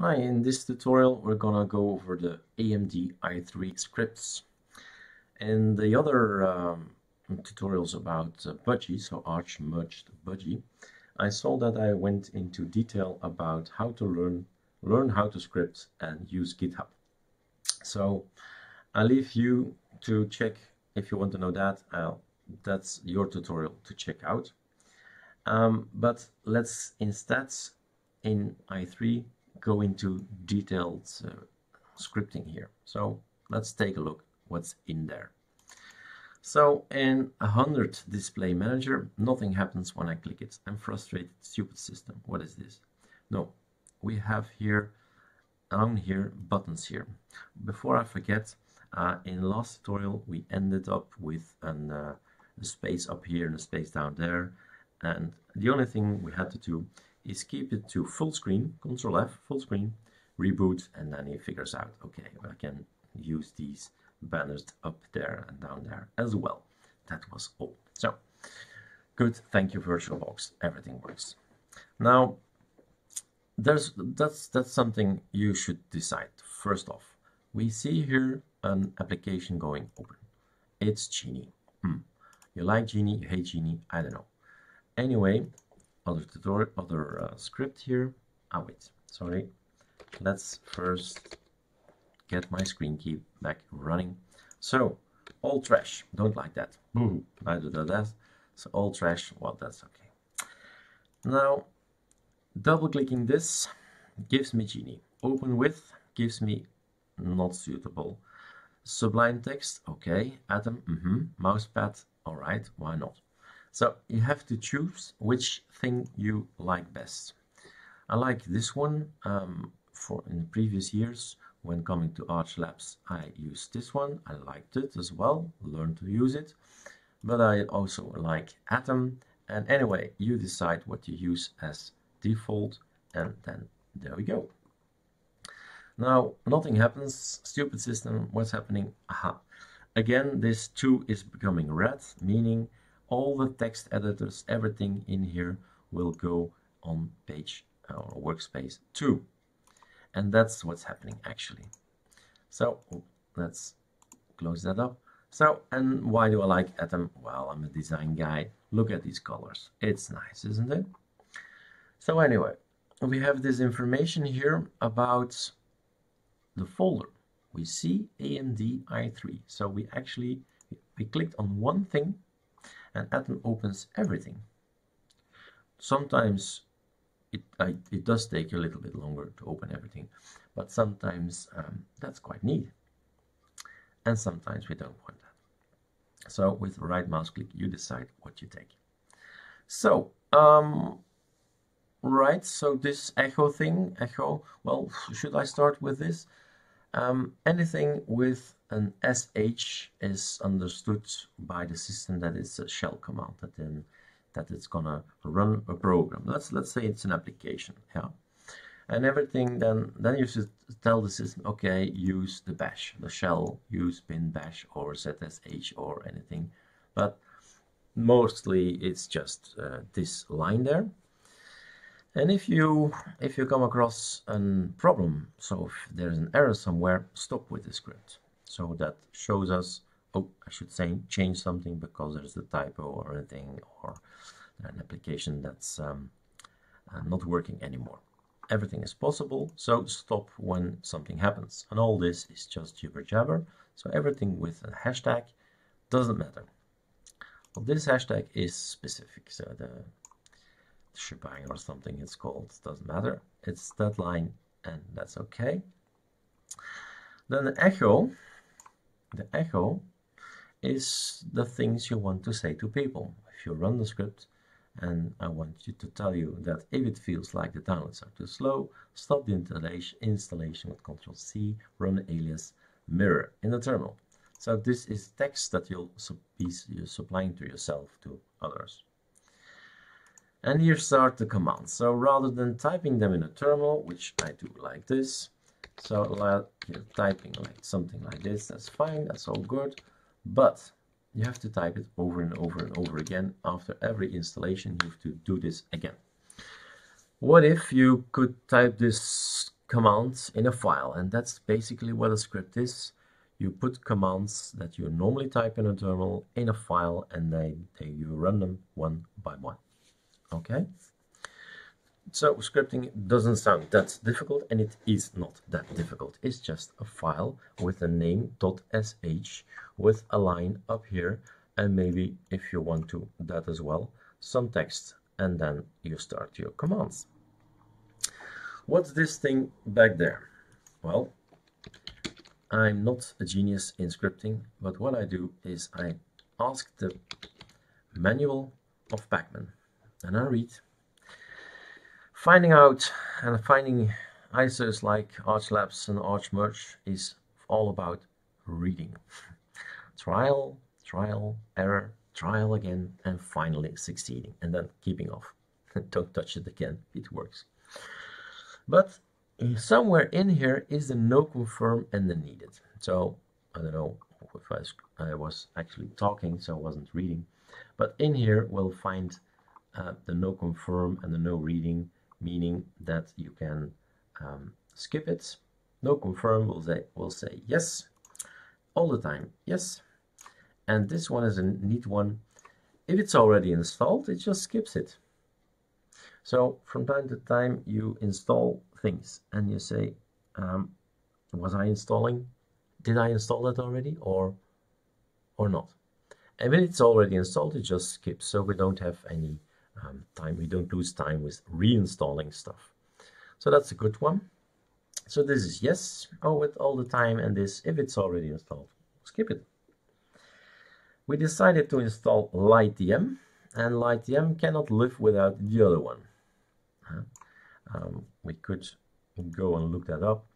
Hi, in this tutorial we're gonna go over the AMD i3 scripts. In the other um, tutorials about uh, Budgie, so ArchMergeD Budgie, I saw that I went into detail about how to learn learn how to script and use GitHub. So I leave you to check if you want to know that. That's your tutorial to check out. Um, but let's instead in i3 go into detailed uh, scripting here. So let's take a look what's in there. So in a 100 display manager, nothing happens when I click it. I'm frustrated, stupid system. What is this? No, we have here, down here, buttons here. Before I forget, uh, in last tutorial, we ended up with an, uh, a space up here and a space down there. And the only thing we had to do is keep it to full screen, Control F, full screen, reboot, and then he figures out, okay, I can use these banners up there and down there as well. That was all. So, good, thank you VirtualBox, everything works. Now, there's that's that's something you should decide. First off, we see here an application going open. It's Geany. Hmm. You like Geany, you hate Geany, I don't know. Anyway, other tutorial, other uh, script here. Ah, wait, sorry. Let's first get my screen key back running. So, all trash. Don't like that. Boo. I do that. So all trash. Well, that's okay. Now, double clicking this gives me Geany. Open with gives me not suitable. Sublime text. Okay. Atom. Mm -hmm. Mousepad. All right. Why not? So you have to choose which thing you like best. I like this one um, for in previous years when coming to ArchLabs I used this one. I liked it as well, learned to use it. But I also like Atom and anyway you decide what you use as default and then there we go. Now nothing happens, stupid system, what's happening? Aha. Again this 2 is becoming red, meaning all the text editors, everything in here will go on page uh, or workspace 2. And that's what's happening actually. So oh, let's close that up. So, and why do I like Atom? Well, I'm a design guy. Look at these colors. It's nice, isn't it? So anyway, we have this information here about the folder. We see AMD i3. So we actually, we clicked on one thing and Atom opens everything. Sometimes it, I, it does take a little bit longer to open everything, but sometimes um, that's quite neat. And sometimes we don't want that. So with right mouse click, you decide what you take. So, um, right, so this echo thing, echo, well, should I start with this? Um, anything with an sh is understood by the system that it's a shell command that then that it's gonna run a program. Let's let's say it's an application, yeah. And everything then then you should tell the system, okay, use the bash, the shell, use bin bash or zsh or anything. But mostly it's just uh, this line there. And if you if you come across a problem, so if there's an error somewhere, stop with the script. So that shows us, oh, I should say change something because there's a typo or anything or an application that's um, uh, not working anymore. Everything is possible, so stop when something happens. And all this is just jibber jabber, so everything with a hashtag doesn't matter. Well, this hashtag is specific, so the shebang or something it's called, doesn't matter. It's that line and that's okay. Then the echo the echo is the things you want to say to people. If you run the script and I want you to tell you that if it feels like the downloads are too slow, stop the installation with Ctrl C, run alias mirror in the terminal. So this is text that you'll be supplying to yourself to others. And here start the commands. So rather than typing them in a terminal, which I do like this, so you're typing like something like this, that's fine, that's all good. But you have to type it over and over and over again. After every installation, you have to do this again. What if you could type this commands in a file and that's basically what a script is you put commands that you normally type in a terminal in a file and they, they you run them one by one okay so scripting doesn't sound that difficult and it is not that difficult it's just a file with a name .sh with a line up here and maybe if you want to that as well some text and then you start your commands What's this thing back there? Well, I'm not a genius in scripting, but what I do is I ask the manual of Pacman and I read. Finding out and finding ISOs like ArchLabs and ArchMerge is all about reading. trial, trial, error, trial again, and finally succeeding, and then keeping off. Don't touch it again, it works. But somewhere in here is the no confirm and the needed. So I don't know if I, I was actually talking, so I wasn't reading. But in here we'll find uh, the no confirm and the no reading, meaning that you can um, skip it. No confirm will say, will say yes all the time, yes. And this one is a neat one. If it's already installed, it just skips it. So from time to time you install things and you say, um, was I installing? Did I install that already or or not? And when it's already installed, it just skips. So we don't have any um, time. We don't lose time with reinstalling stuff. So that's a good one. So this is yes, oh, with all the time, and this, if it's already installed, skip it. We decided to install LightDM, and LightDM cannot live without the other one. Um, we could go and look that up.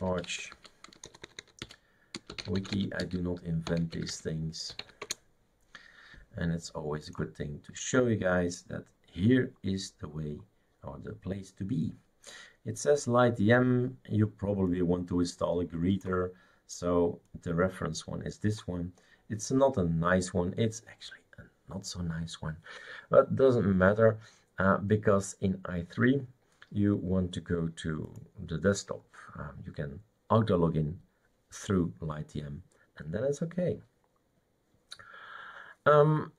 Arch Wiki, I do not invent these things. And it's always a good thing to show you guys that here is the way or the place to be. It says LightDM, you probably want to install a greeter, so the reference one is this one. It's not a nice one, it's actually a not so nice one, but doesn't matter uh, because in i3 you want to go to the desktop. Um, you can auto login through LightDM and then it's okay. Um,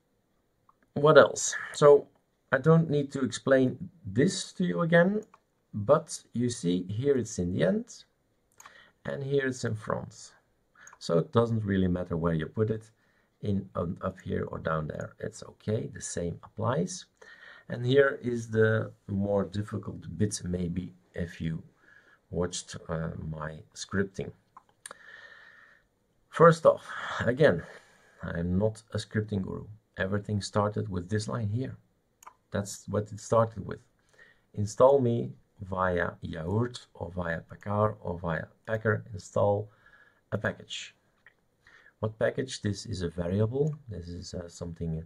what else? So I don't need to explain this to you again, but you see here it's in the end and here it's in front. So it doesn't really matter where you put it, in um, up here or down there. It's okay, the same applies. And here is the more difficult bit maybe if you watched uh, my scripting. First off, again, I'm not a scripting guru. Everything started with this line here. That's what it started with. Install me via Yaourt or via pacaur or via Packer install a package. What package? This is a variable. This is uh, something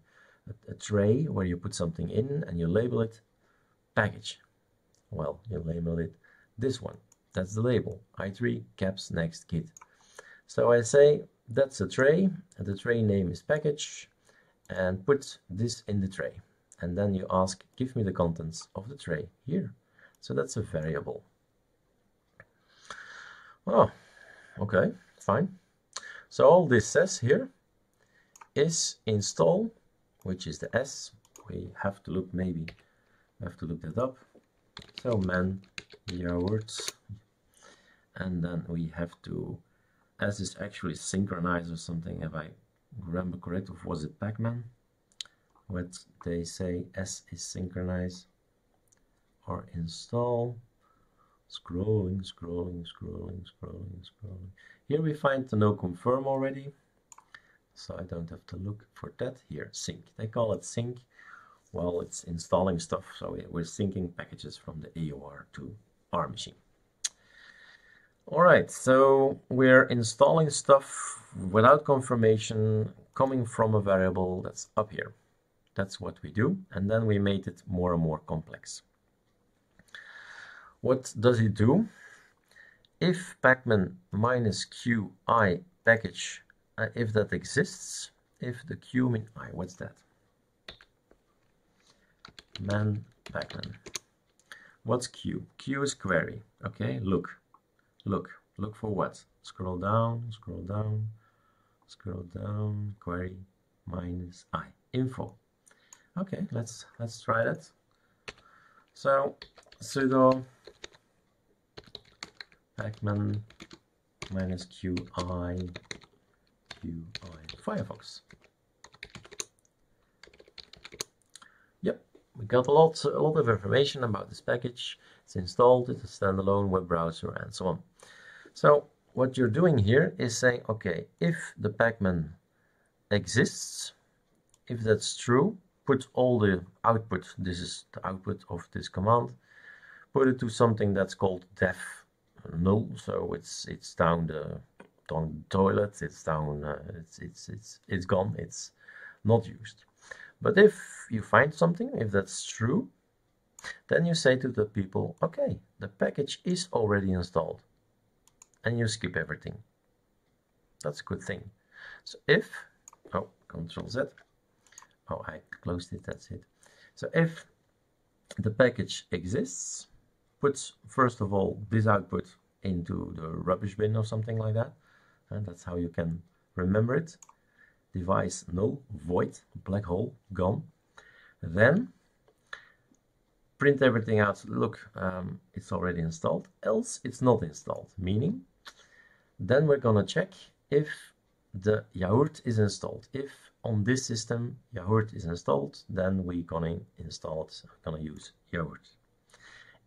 a, a tray where you put something in and you label it package. Well, you label it this one. That's the label. i3 gaps next git. So I say that's a tray and the tray name is package and put this in the tray. And then you ask, give me the contents of the tray here. So that's a variable. Oh, okay, fine. So all this says here is install which is the S. We have to look maybe, we have to look that up. So man, yeah words, and then we have to, S is actually synchronize or something, if I remember correct, or was it Pacman? What they say S is synchronize or install. Scrolling, scrolling, scrolling, scrolling, scrolling. Here we find the no confirm already so I don't have to look for that here sync they call it sync well it's installing stuff so we're syncing packages from the AUR to our machine alright so we're installing stuff without confirmation coming from a variable that's up here that's what we do and then we made it more and more complex what does it do if pacman minus qi package uh, if that exists, if the q min i, what's that? Man Pacman. What's Q? Q is query. Okay, look, look, look for what? Scroll down, scroll down, scroll down, query minus I, info. Okay, let's let's try that. So sudo pacman minus qi qi Firefox. Yep, we got a lot a lot of information about this package. It's installed, it's a standalone web browser and so on. So what you're doing here is saying, okay, if the pacman exists, if that's true, put all the output, this is the output of this command, put it to something that's called dev null, so it's it's down the down the toilet, it's down, uh, it's it's it's it's gone, it's not used. But if you find something, if that's true, then you say to the people, okay, the package is already installed, and you skip everything. That's a good thing. So if, oh, Control Z, oh, I closed it, that's it. So if the package exists, put first of all this output into the rubbish bin or something like that. And that's how you can remember it. Device null, void, black hole, gone. Then print everything out. Look, um, it's already installed. Else it's not installed. Meaning, then we're gonna check if the Yaourt is installed. If on this system Yaourt is installed, then we're gonna install it, gonna use Yaourt.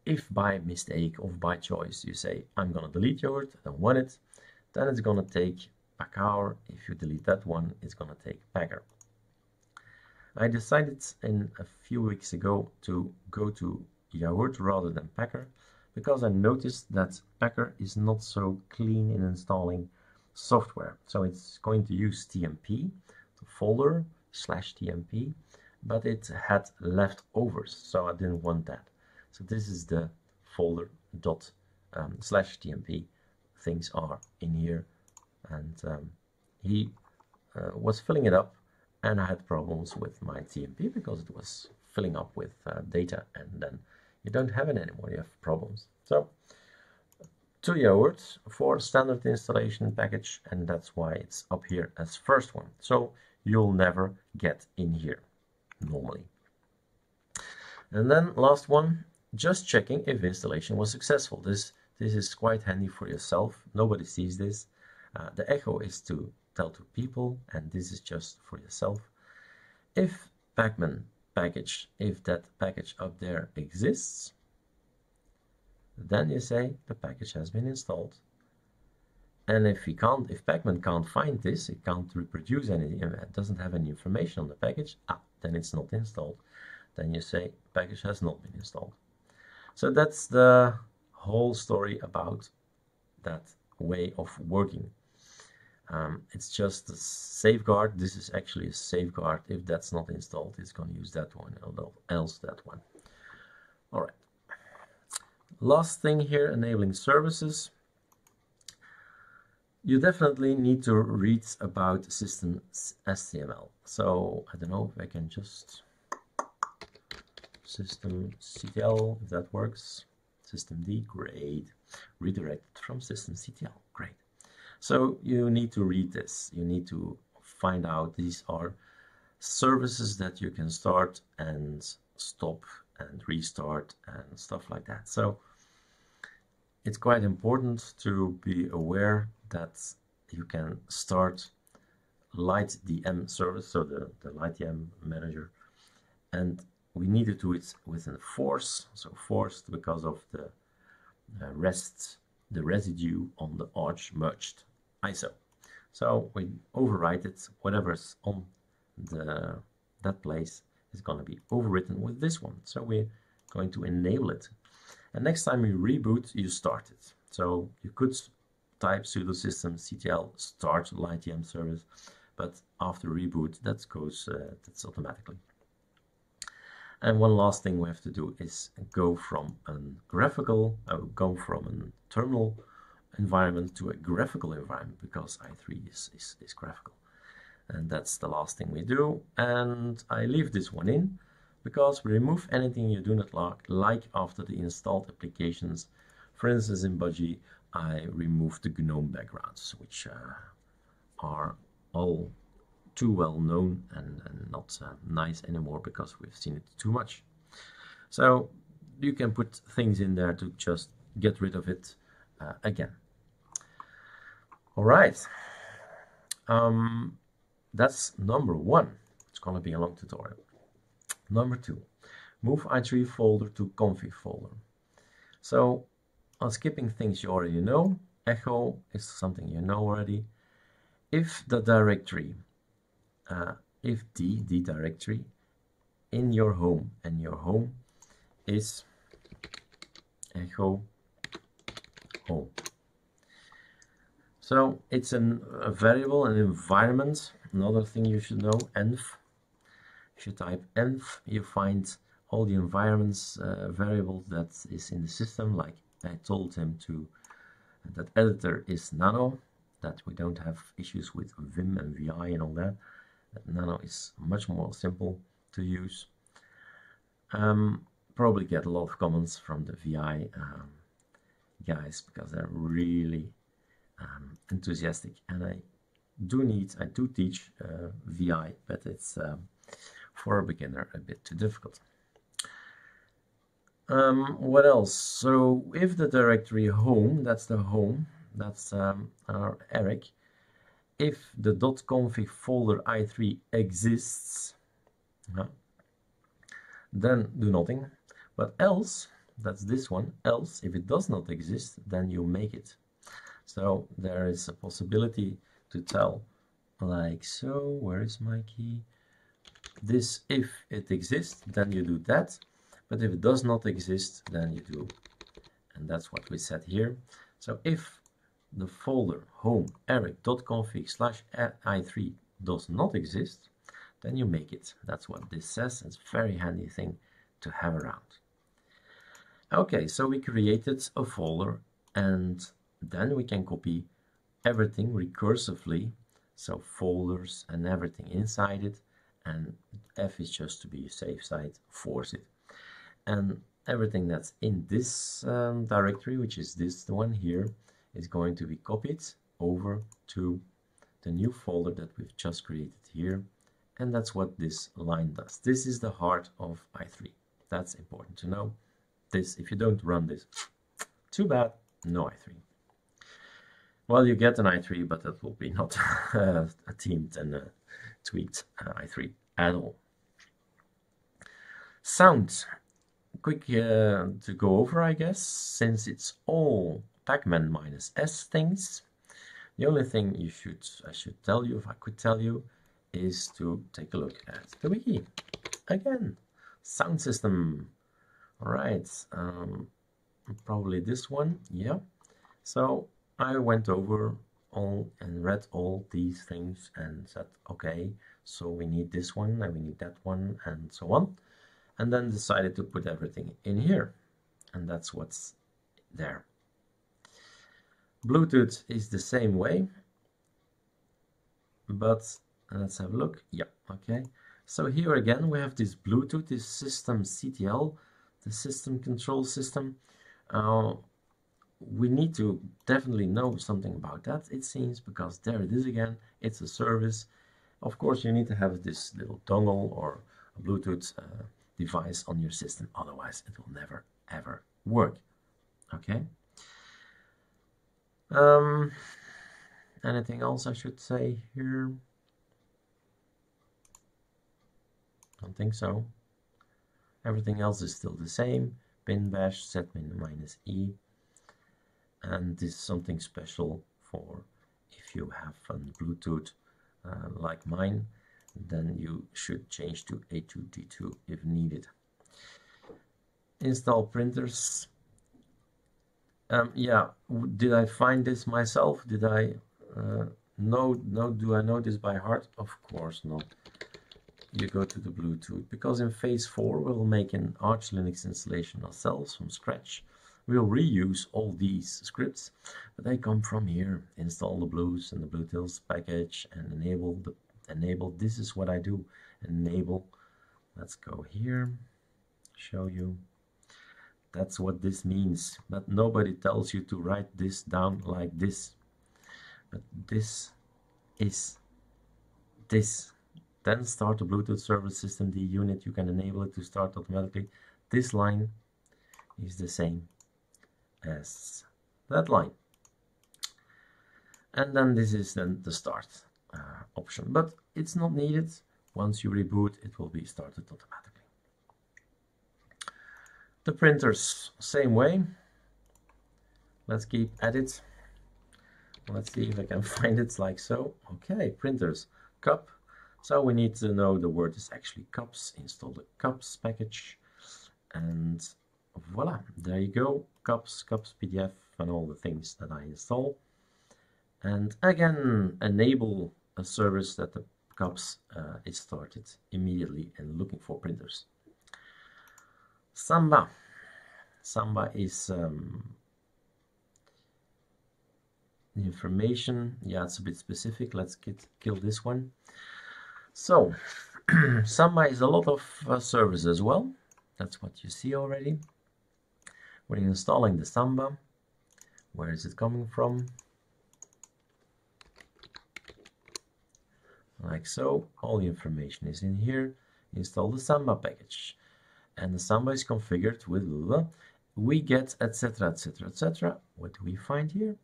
If by mistake or by choice you say, I'm gonna delete Yaourt, I don't want it, then it's gonna take pacaur. If you delete that one, it's gonna take Packer. I decided in a few weeks ago to go to Yaourt rather than Packer because I noticed that Packer is not so clean in installing software. So it's going to use TMP, the folder slash TMP, but it had leftovers, so I didn't want that. So this is the folder dot um, slash tmp. Things are in here, and um, he uh, was filling it up, and I had problems with my TMP because it was filling up with uh, data, and then you don't have it anymore. You have problems. So two Yaourt for standard installation package, and that's why it's up here as first one. So you'll never get in here normally. And then last one just checking if installation was successful. This, this is quite handy for yourself. Nobody sees this. Uh, the echo is to tell to people, and this is just for yourself. If pacman package, if that package up there exists, then you say the package has been installed. And if he can't, if pacman can't find this, it can't reproduce any, it doesn't have any information on the package, ah, then it's not installed. Then you say package has not been installed. So that's the whole story about that way of working. Um, it's just a safeguard. This is actually a safeguard. If that's not installed, it's going to use that one, although else that one. All right. Last thing here, enabling services. You definitely need to read about system HTML. So I don't know if I can just systemctl, if that works. System D, great. Redirected from systemctl, great. So you need to read this. You need to find out these are services that you can start and stop and restart and stuff like that. So it's quite important to be aware that you can start LightDM service, so the, the LightDM manager, and we need to do it within force, so forced because of the uh, rest, the residue on the ArchMergeD ISO. So we overwrite it, whatever's on the that place is going to be overwritten with this one. So we're going to enable it. And next time you reboot, you start it. So you could type sudo system ctl start LightDM service, but after reboot, that goes uh, that's automatically. And one last thing we have to do is go from a graphical, uh, go from a terminal environment to a graphical environment because i3 is, is, is graphical. And that's the last thing we do. And I leave this one in because we remove anything you do not like, like after the installed applications. For instance, in Budgie, I removed the GNOME backgrounds, which uh, are all too well known and, and not uh, nice anymore because we've seen it too much. So you can put things in there to just get rid of it uh, again. All right. Um, that's number one. It's going to be a long tutorial. Number two, move i3 folder to config folder. So on skipping things you already know, echo is something you know already. If the directory, uh, if the, the directory in your home and your home is echo home. So it's an, a variable, an environment. Another thing you should know, env. If you type env, you find all the environments uh, variables that is in the system. Like I told him to, that editor is nano, that we don't have issues with Vim and VI and all that. That nano is much more simple to use. Um, probably get a lot of comments from the VI um, guys because they're really um, enthusiastic and I do need, I do teach uh, VI, but it's um, for a beginner a bit too difficult. Um, what else? So if the directory home, that's the home, that's um, our Erik, if the .config folder i3 exists, uh, then do nothing. But else, that's this one, else, if it does not exist, then you make it. So there is a possibility to tell like so, where is my key? This, if it exists, then you do that. But if it does not exist, then you do, and that's what we said here. So if the folder home erik.config slash i3 does not exist, then you make it. That's what this says. It's a very handy thing to have around. Okay, so we created a folder and then we can copy everything recursively. So folders and everything inside it. And F is just to be a safe side, force it. And everything that's in this um, directory, which is this one here, is going to be copied over to the new folder that we've just created here. And that's what this line does. This is the heart of i3. That's important to know this, if you don't run this, too bad, no i3. Well, you get an i3, but that will be not a teamed and a tweaked uh, i3 at all. Sound, quick uh, to go over, I guess, since it's all Pacman minus S things. The only thing you should I should tell you, if I could tell you, is to take a look at the wiki. Again, sound system all right um, probably this one yeah so I went over all and read all these things and said okay so we need this one and we need that one and so on and then decided to put everything in here and that's what's there. Bluetooth is the same way but let's have a look. Yeah okay. So here again we have this Bluetooth this system CTL the system control system. Uh, we need to definitely know something about that, it seems, because there it is again. It's a service. Of course, you need to have this little dongle or a Bluetooth uh, device on your system. Otherwise, it will never, ever work. Okay? Um, anything else I should say here? Don't think so. Everything else is still the same. bin bash setmin minus E. And this is something special for if you have a Bluetooth uh, like mine, then you should change to A2DP if needed. Install printers. Um, yeah, did I find this myself? Did I uh, do I know this by heart? Of course not you go to the Bluetooth because in phase 4 we'll make an Arch Linux installation ourselves from scratch. We'll reuse all these scripts, but they come from here. Install the bluez and the Bluetooth package and enable the enable. This is what I do. Enable let's go here show you that's what this means but nobody tells you to write this down like this but this is this then start the Bluetooth service system the unit you can enable it to start automatically this line is the same as that line. And then this is then the start uh, option. But it's not needed. Once you reboot it will be started automatically. The printers same way. Let's keep at it. Let's see if I can find it like so. Okay printers cup. So we need to know the word is actually cups. Install the cups package. And voila there you go cups cups pdf and all the things that i install. And again enable a service that the cups uh, is started immediately and looking for printers. Samba. Samba is um, information. Yeah it's a bit specific. Let's get kill this one. So samba is a lot of uh, services as well. That's what you see already. We're installing the Samba. Where is it coming from? Like so, all the information is in here. Install the Samba package. And the Samba is configured with we get etc etc etc. What do we find here?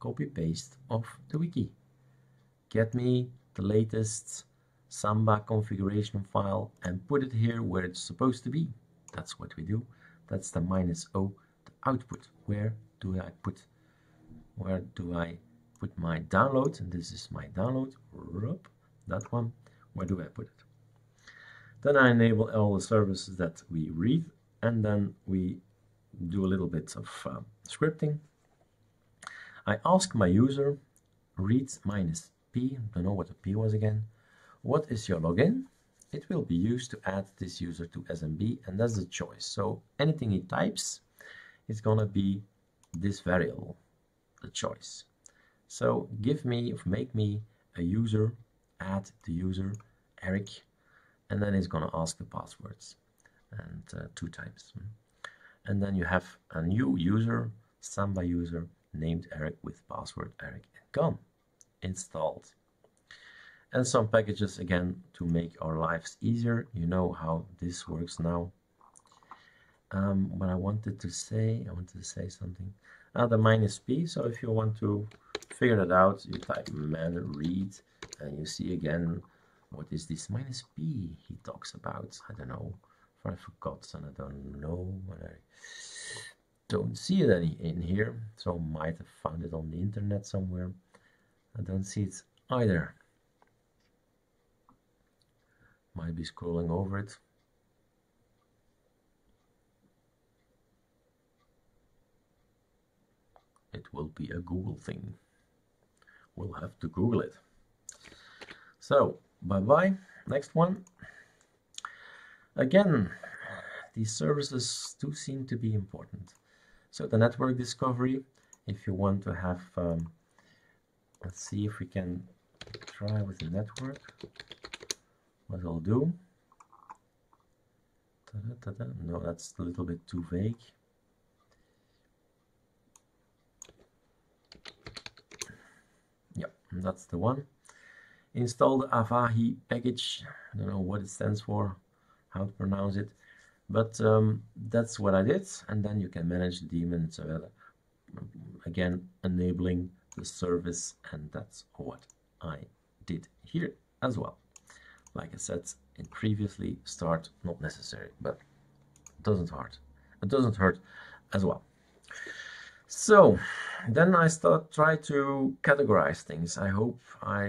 Copy paste of the wiki. Get me the latest Samba configuration file and put it here where it's supposed to be. That's what we do. That's the minus O, the output. Where do I put, where do I put my download? And this is my download, that one. Where do I put it? Then I enable all the services that we read and then we do a little bit of uh, scripting. I ask my user read minus p, don't know what the p was again, what is your login? It will be used to add this user to SMB and that's the choice. So anything he types is gonna be this variable, the choice. So give me, make me a user, add the user, Erik, and then he's gonna ask the passwords and uh, two times. And then you have a new user, Samba user, named Erik with password Erik and gone, installed and some packages again to make our lives easier. You know how this works now. Um, what I wanted to say I wanted to say something. Uh, the minus p so if you want to figure that out you type man read and you see again what is this minus p he talks about. I don't know. I forgot and I don't know what I don't see it any in here. So might have found it on the internet somewhere. I don't see it either might be scrolling over it. It will be a Google thing. We'll have to Google it. So, bye-bye. Next one. Again, these services do seem to be important. So the network discovery, if you want to have, um, let's see if we can try with the network what I'll do. Ta -da, ta -da. no that's a little bit too vague. Yeah that's the one. Install the Avahi package. I don't know what it stands for how to pronounce it but um, that's what I did and then you can manage the daemon it's again enabling the service and that's what I did here as well like I said in previously, start not necessary, but it doesn't hurt. It doesn't hurt as well. So then I start try to categorize things. I hope I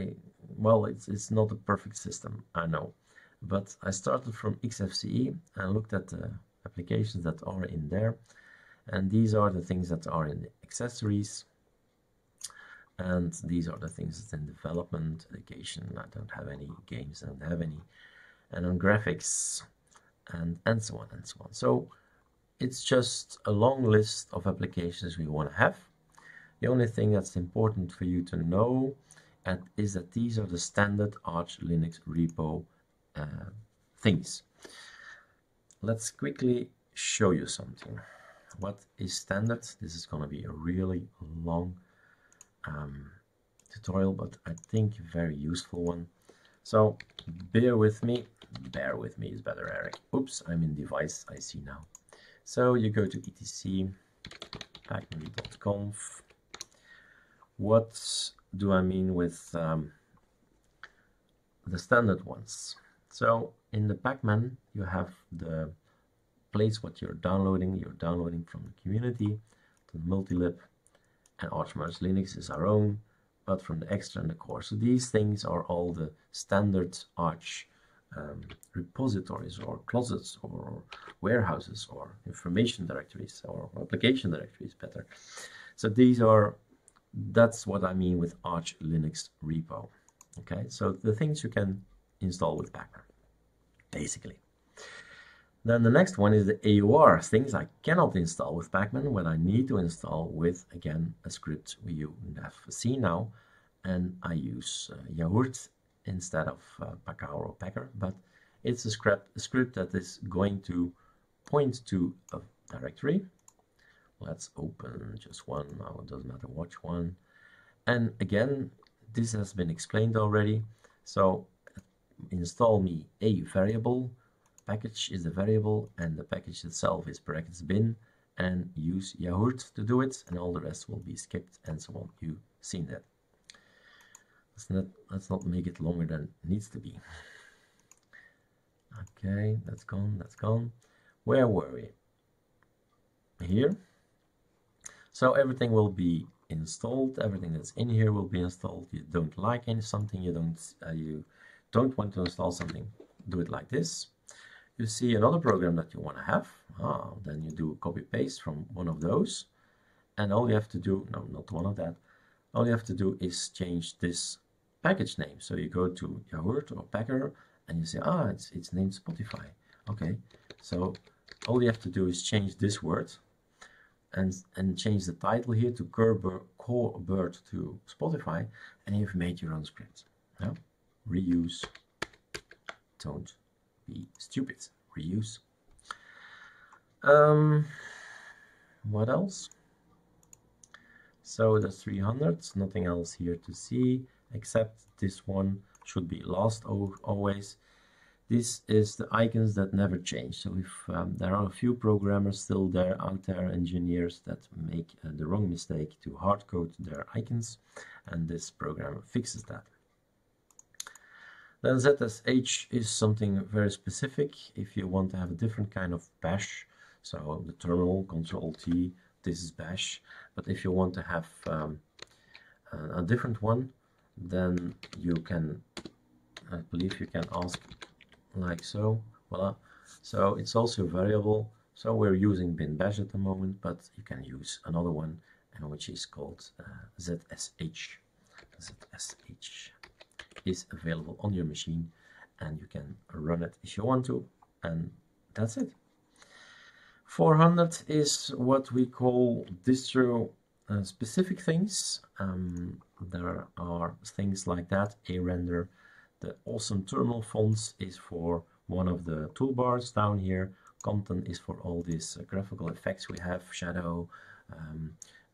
well it's it's not a perfect system, I know. But I started from XFCE and looked at the applications that are in there. And these are the things that are in accessories and these are the things that's in development education i don't have any games i don't have any and on graphics and and so on and so on so it's just a long list of applications we want to have the only thing that's important for you to know is that these are the standard arch linux repo uh, things. Let's quickly show you something. What is standard? This is going to be a really long um, tutorial, but I think very useful one. So bear with me. Bear with me is better, Erik. Oops, I'm in device. I see now. So you go to etc pacman.conf. What do I mean with um, the standard ones? So in the Pacman, you have the place what you're downloading. You're downloading from the community, to the multilib, and Linux is our own, but from the extra and the core. So these things are all the standard Arch um, repositories or closets or warehouses or information directories or application directories better. So these are, that's what I mean with Arch Linux repo. Okay, so the things you can install with Pacman, basically. Then the next one is the AUR, things I cannot install with Pacman, what I need to install with, again, a script you have seen now, and I use uh, Yaourt instead of uh, or Packer, but it's a script, a script that is going to point to a directory. Let's open just one, now it doesn't matter which one. And again, this has been explained already. So install me a variable, package is the variable, and the package itself is brackets bin, and use Yaourt to do it, and all the rest will be skipped and so on. You've seen that. Let's not, let's not make it longer than it needs to be. Okay, that's gone, that's gone. Where were we? Here. So everything will be installed. Everything that's in here will be installed. You don't like any something, you don't uh, you don't want to install something, do it like this. You see another program that you want to have. Ah, then you do copy paste from one of those. And all you have to do, no, not one of that. All you have to do is change this package name. So you go to Yaourt or Packer and you say, ah, it's, it's named Spotify. Okay, so all you have to do is change this word and, and change the title here to Corebird to Spotify and you've made your own script. Yeah? Reuse. Don't be stupid. Reuse. Um, what else? So the 300, nothing else here to see except this one should be lost always. This is the icons that never change. So if um, there are a few programmers still there out there, engineers that make uh, the wrong mistake to hard code their icons, and this program fixes that. Then ZSH is something very specific. If you want to have a different kind of bash, so the terminal, Control T, this is bash. But if you want to have um, a different one, then you can I believe you can ask like so voila so it's also a variable so we're using bin bash at the moment but you can use another one and which is called uh, ZSH ZSH is available on your machine and you can run it if you want to and that's it 400 is what we call distro uh, specific things. Um, there are things like that. Arandr, the awesome terminal fonts is for one of the toolbars down here. Compton is for all these uh, graphical effects we have, shadow, um,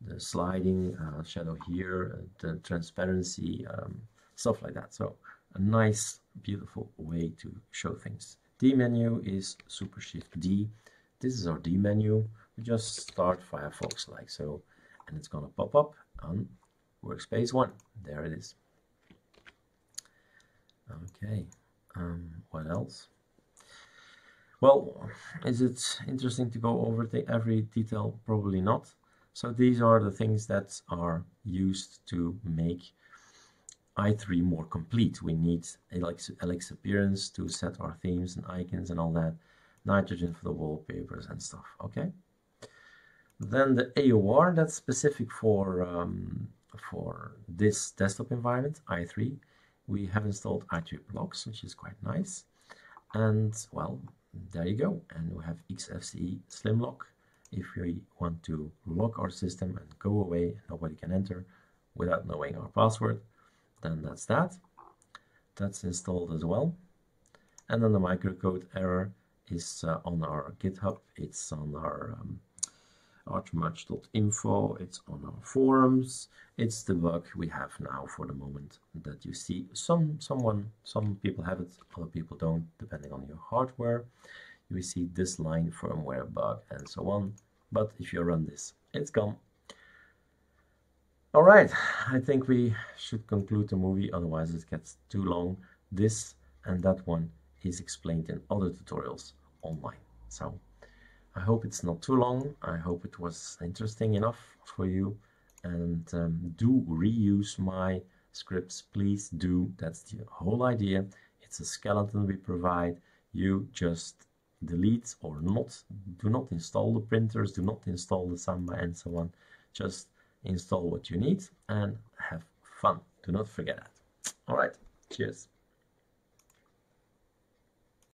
the sliding, uh, shadow here, uh, the transparency, um, stuff like that. So a nice, beautiful way to show things. dmenu is Super Shift D. This is our dmenu. We just start Firefox like so and it's to pop up on workspace one. There it is. Okay, um, what else? Well, is it interesting to go over every detail? Probably not. So these are the things that are used to make i3 more complete. We need lxappearance to set our themes and icons and all that. Nitrogen for the wallpapers and stuff, okay? Then the AUR, that's specific for, um, for this desktop environment, i3. We have installed i3 blocks, which is quite nice. And well, there you go. And we have XFCE Slim Lock. If we want to lock our system and go away, nobody can enter without knowing our password, then that's that. That's installed as well. And then the microcode error is uh, on our GitHub. It's on our um. It's on our forums. It's the bug we have now for the moment that you see. Some someone, some people have it, other people don't, depending on your hardware. You see this line firmware bug and so on. But if you run this, it's gone. All right, I think we should conclude the movie, otherwise it gets too long. This and that one is explained in other tutorials online. So I hope it's not too long. I hope it was interesting enough for you. And um, do reuse my scripts, please do. That's the whole idea. It's a skeleton we provide. You just delete or not, do not install the printers, do not install the Samba and so on. Just install what you need and have fun. Do not forget that. All right, cheers.